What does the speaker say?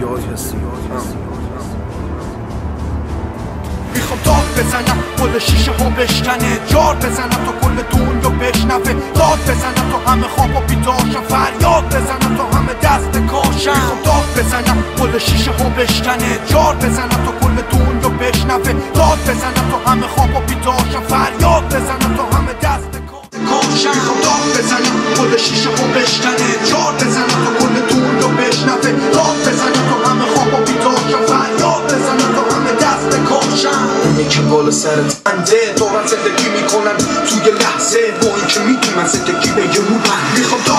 یاد هستی می‌خوام داد بزنم کل شیشه ها بشکنه. جار بزنم تا کل دنیا بشنوه. داد بزنم تا همه خواب و بیداشم فریاد بزنم تا همه دست کاشم. می‌خوام داد بزنم کل شیشه ها بشکنه. جار بزنم تا کل دنیا بشنوه. داد بزنم تا همه خواب و بیداشم فریاد بزنم تا همه دست کاشم. می‌خوام داد بزنم کل شیشه ها بشکنه. که بالا سر تنده دارن زندگی می‌کنن توی لحظه با که می‌دونن زندگی به یه می‌خوام تا